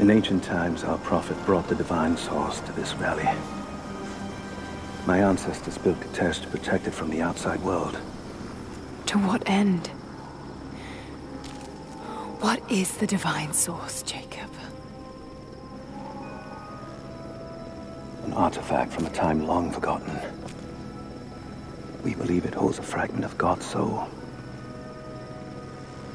In ancient times, our prophet brought the divine source to this valley. My ancestors built Kitezh to protect it from the outside world. To what end? What is the divine source, Jacob? An artifact from a time long forgotten. We believe it holds a fragment of God's soul.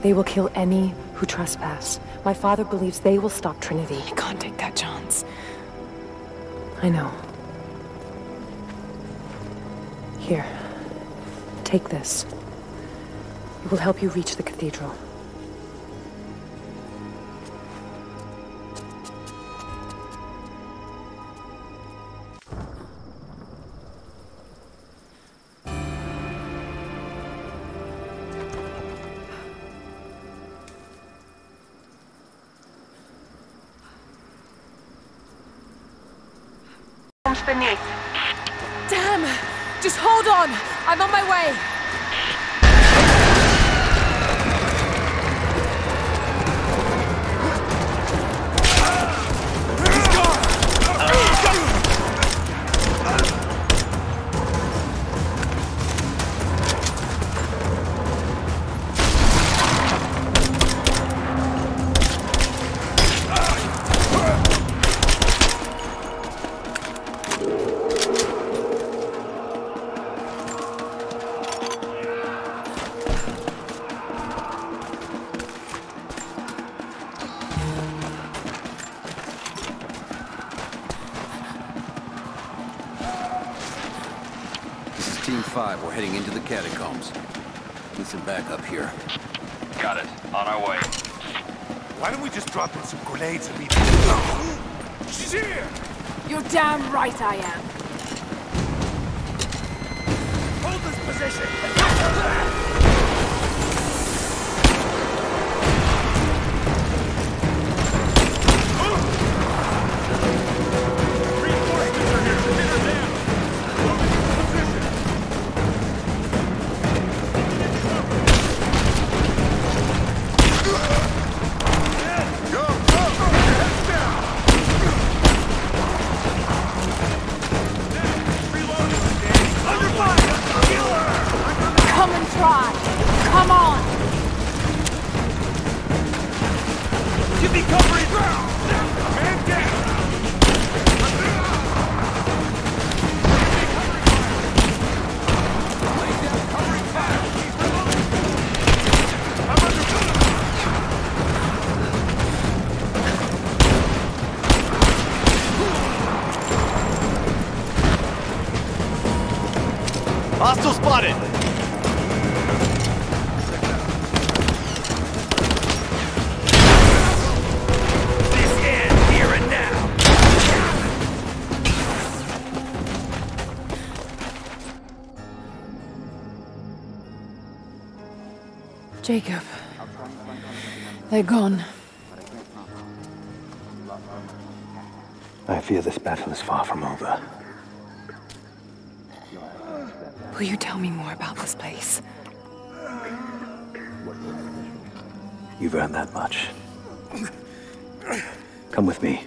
They will kill any who trespass. My father believes they will stop Trinity. I can't take that chance. I know. Here. Take this. It will help you reach the cathedral. Beneath. Damn! Just hold on! I'm on my way! Heading into the catacombs. Need some backup here. Got it. On our way. Why don't we just drop in some grenades and be... She's here! You're damn right I am. Hold this position! Jacob. They're gone. I fear this battle is far from over. Will you tell me more about this place? You've earned that much. Come with me.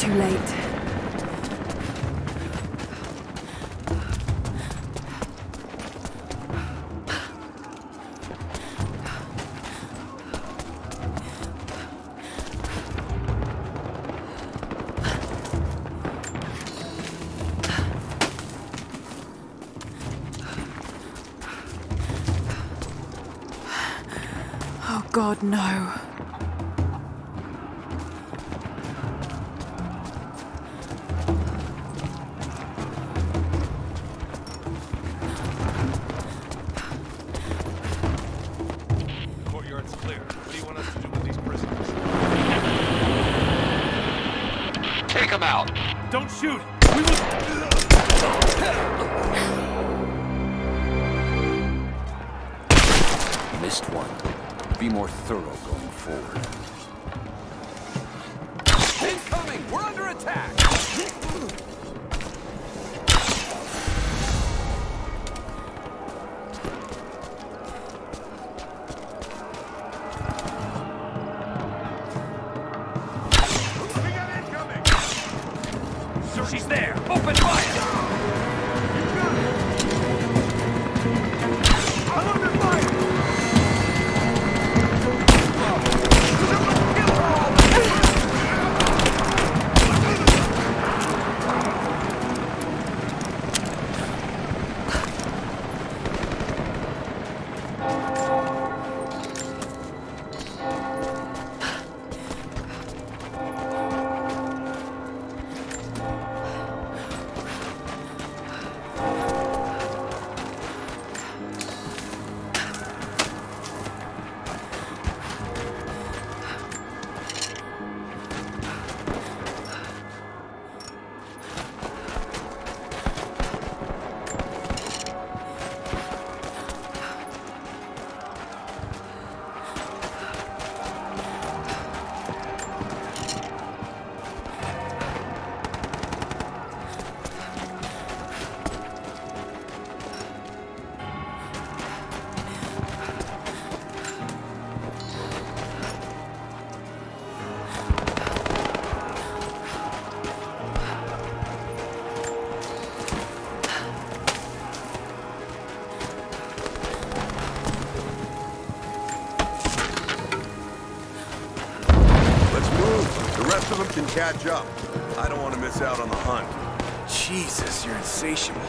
too late. Oh God, no. Take them out. Don't shoot! We will... Missed one. Be more thorough going forward. Incoming! We're under attack! She's there! Open fire! Catch up. I don't want to miss out on the hunt. Jesus, you're insatiable.